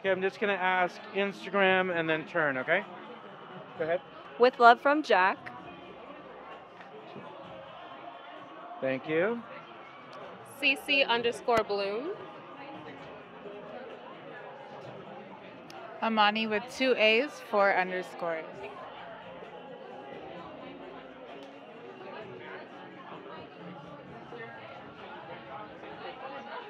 Okay, I'm just gonna ask Instagram and then turn, okay? Go ahead. With love from Jack. Thank you. CC underscore Bloom. Amani with two A's, four underscores.